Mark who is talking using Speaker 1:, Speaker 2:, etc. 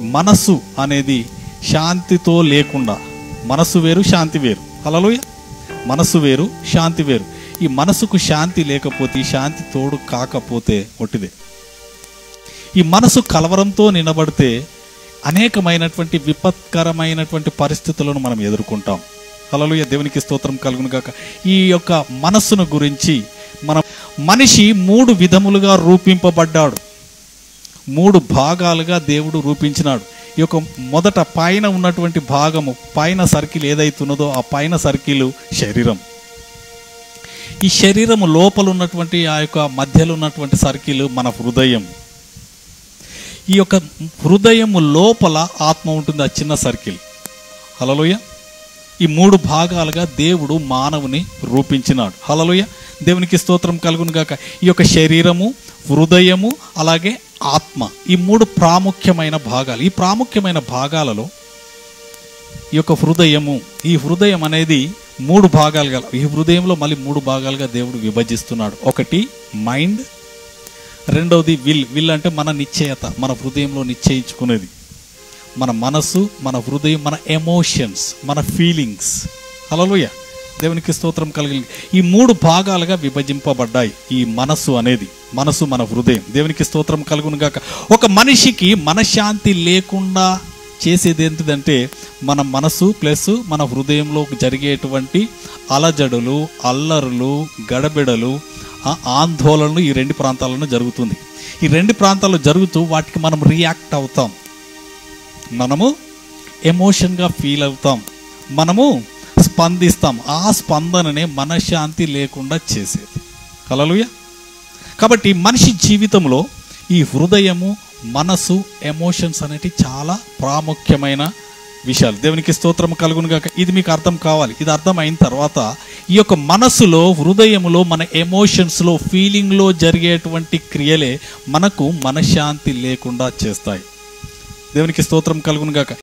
Speaker 1: మనస్సు అనేది శాంతితో లేకుండా మనస్సు వేరు శాంతి వేరు. హల్లెలూయా. మనస్సు వేరు శాంతి వేరు. ఈ మనసుకు శాంతి లేకపోతే ఈ శాంతి తోడు కాకపోతే ఒట్టిదే. ఈ మనసు కలవరంతో నిలబడితే అనేకమైనటువంటి విపత్కరమైనటువంటి పరిస్థితులను మనం ఎదుర్కొంటాం. హల్లెలూయా. దేవునికి స్తోత్రం కలుగును కాక ఈ యొక్క మనస్సును గురించి మనం మనిషి మూడు విధములుగా రూపింపబడ్డాడు. మూడు భాగాలుగా దేవుడు రూపించినాడు. ఈ యొక్క మొదట పైన ఉన్నటువంటి భాగము పైన సర్కిల్ ఏదైతున్నదో ఆ పైన సర్కిల్ శరీరం. ఈ శరీరము లోపల ఉన్నటువంటి ఆ యొక్క మధ్యలో ఉన్నటువంటి సర్కిల్ మన హృదయం. ఈ యొక్క హృదయము లోపల ఆత్మ ఉంటుంది ఆ చిన్న సర్కిల్. హలలోయ ఈ మూడు భాగాలుగా దేవుడు మానవుని రూపించినాడు. హలలోయ దేవునికి స్తోత్రం కలుగును గాక ఈ యొక్క శరీరము హృదయము అలాగే ఆత్మ. ఈ మూడు ప్రాముఖ్యమైన భాగాలు ఈ ప్రాముఖ్యమైన భాగాలలో ఈ యొక్క హృదయము ఈ హృదయం అనేది మూడు భాగాలుగా ఈ హృదయంలో మళ్ళీ మూడు భాగాలుగా దేవుడు విభజిస్తున్నాడు. ఒకటి మైండ్. రెండవది విల్. విల్ అంటే మన నిశ్చయత మన హృదయంలో నిశ్చయించుకునేది. మన మనసు మన హృదయం మన ఎమోషన్స్ మన ఫీలింగ్స్. హలోయ దేవునికి స్తోత్రం కలిగి ఈ మూడు భాగాలుగా విభజింపబడ్డాయి. ఈ మనస్సు అనేది మనసు మన హృదయం. దేవునికి స్తోత్రం కలుగును గాక. ఒక మనిషికి మనశ్శాంతి లేకుండా చేసేది ఏంటిదంటే మన మనసు ప్లస్ మన హృదయంలో జరిగేటువంటి అలజడులు అల్లరులు గడబిడలు ఆందోళనలు ఈ రెండు ప్రాంతాలను జరుగుతుంది. ఈ రెండు ప్రాంతాల్లో జరుగుతూ వాటికి మనం రియాక్ట్ అవుతాం. మనము ఎమోషన్గా ఫీల్ అవుతాం. మనము స్పందిస్తాం. ఆ స్పందననే మనశ్శాంతి లేకుండా చేసేది. కలలుయ కాబట్టి మనిషి జీవితంలో ఈ హృదయము మనసు ఎమోషన్స్ అనేటి చాలా ప్రాముఖ్యమైన విషయాలు. దేవునికి స్తోత్రం కలుగును కాక ఇది మీకు అర్థం కావాలి. ఇది అర్థం అయిన తర్వాత ఈ యొక్క మనసులో హృదయములో మన ఎమోషన్స్లో ఫీలింగ్లో జరిగేటువంటి క్రియలే మనకు మనశ్శాంతి లేకుండా చేస్తాయి. దేవునికి స్తోత్రం కలుగును గాక.